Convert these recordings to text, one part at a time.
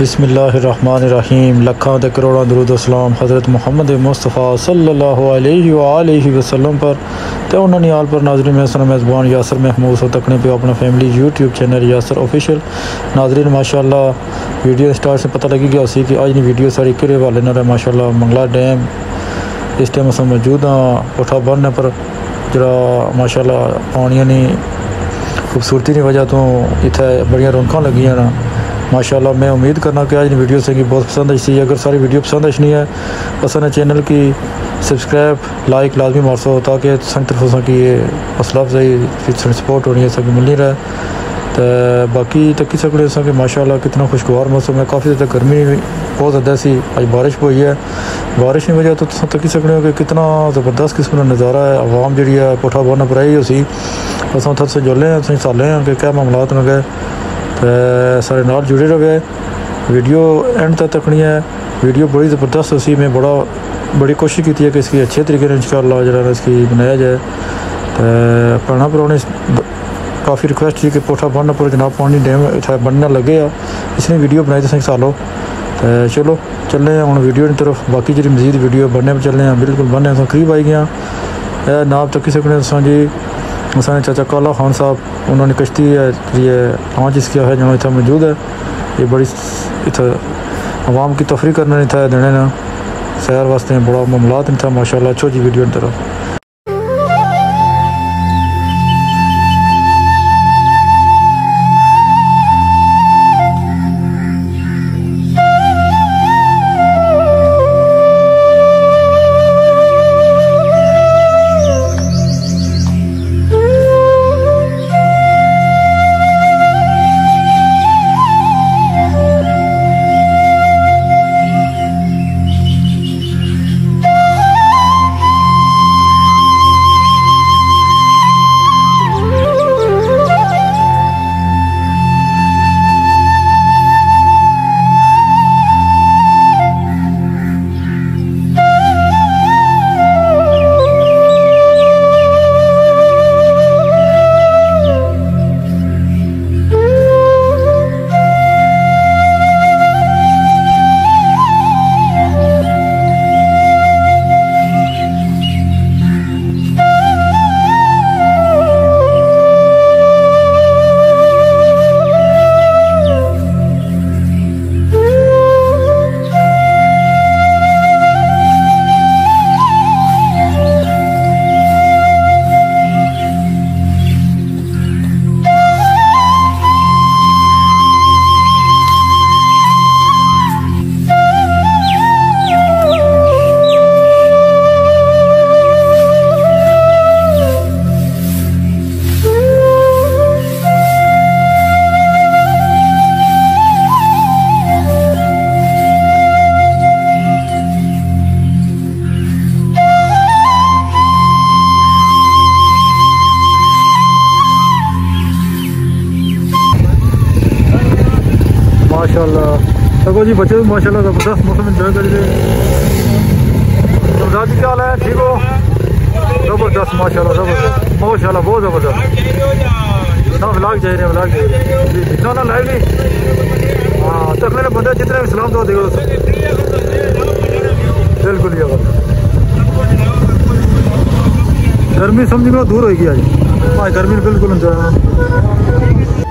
بسم اللہ الرحمن الرحیم لکھاں دے کروڑاں درود و سلام حضرت محمد مصطفیٰ صلی اللہ علیہ وآلہ وسلم پر تے انہوں نے آل پر ناظرین میں سن میزبان یاسر محمود سو تکنے پہ اپنا family YouTube channel Yasir official ناظرین ماشاءاللہ ویڈیو سٹارٹ سے پتہ لگی گیا اسی کہ آج نہیں ویڈیو ساری کرے والے نہ رہے ماشاءاللہ منگلا ڈیم اس ٹائم اساں موجود ہاں اٹھا بننے پر جرا ماشاءاللہ پانیاں نہیں خوبصورتی کی وجہ تو اتنے بڑی رونقاں لگیاں نا ماشاءاللہ میں امید کرنا کہ آج ویڈیو سے بہت پسند آئی اگر ساری ویڈیو پسند آئی ہے اصل چینل کی سبسکرائب، لائک لازمی مارسو تاکہ سنگ طرف ہو کی یہ حوصلہ افزائی سپورٹ ہونی ہے، سب مل نہیں رہا۔ تو باقی تکی سکڑے سا کہ ماشاءاللہ کتنا خوشگوار موسم ہے۔ کافی زیادہ گرمی بہت زیادہ سی۔ آج بارش بھی ہوئی ہے۔ بارش کی وجہ تو تکی سکڑے ہو کہ کتنا زبردست قسم کا نظارہ ہے۔ عوام جڑی ہے کوٹھا بہت پر آئی ہو سی۔ اصل تھر سے جولے ہیں سالے ہیں کہ کیا معاملات میں گئے سارے نال جڑے رہے ویڈیو اینڈ تک تکنی ہے ویڈیو بڑی زبردست اسی میں بڑا بڑی کوشش کی ہے کہ اس کی اچھے طریقے سے انشاءاللہ جو ہے اس کی بنایا جائے پڑھنا پرانے کافی ریکویسٹ تھی کہ پوٹھا بننا پر جناب پانی ڈیم بننا لگے آ اس نے ویڈیو بنائی تو سالو چلو چلے ہیں ہوں ویڈیو کی طرف باقی جی مزید ویڈیو بننے پہ چلے ہیں بالکل بننے تو قریب آئی گیا ناب تکی سکنے سن جی سارے چاچا کالا خان صاحب، انہوں نے کشتی ہے، یہ لانچ اس کیا ہے جو اتنا موجود ہے۔ یہ بڑی اتنا عوام کی تفریح کرنا نہیں تھا دینے نا۔ سیر واسطے بڑا معاملات نہیں تھا ماشاء اللہ اچھو جی ویڈیو ان طرف ماشاءاللہ۔ سگو جی بچے ماشاءاللہ زبردست موسم انجوائے کر دے سمجھا جی کیا حال ہے؟ ٹھیک ہو؟ زبردست، ماشاءاللہ زبردست۔ ماشاءاللہ، بہت زبردست۔ نہ ولاگ جائے رہے ولاگ جائے رہے جی جی نہ لائیو نہیں۔ ہاں تکنے بندے جتنے بھی سلام دعا دے گا بالکل یہ بات۔ گرمی سمجھ گا دور ہوئی گی آج۔ ہاں گرمی بالکل انجوائے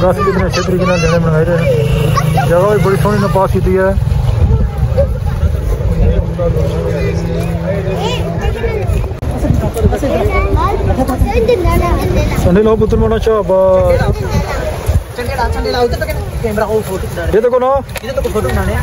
اللہ تو گس کتنے اچھے طریقے سے جنے بنائے رہے ہیں جگہ بھی بڑی سونی نے پاس کی ہے سنڈے لو پتر مونا شاہ یہ دیکھو نا فوٹو بنانے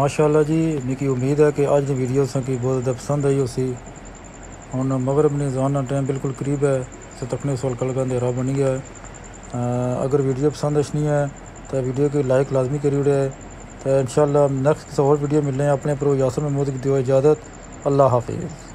ماشاءاللہ جی میری امید ہے کہ آج کی ویڈیو کی بہت زیادہ پسند آئی اسی ہوں مغرب نے زوان ٹائم بالکل قریب ہے تو تکنے سوال کل کا اندھیرا بنی گیا ہے اگر ویڈیو پسند اشنی ہے تو ویڈیو کی لائک لازمی کری اڑے ہے تو انشاءاللہ نیکسٹ کسی اور ویڈیو ملنے ہیں اپنے پرو یاسر محمود کی دیو اجازت اللہ حافظ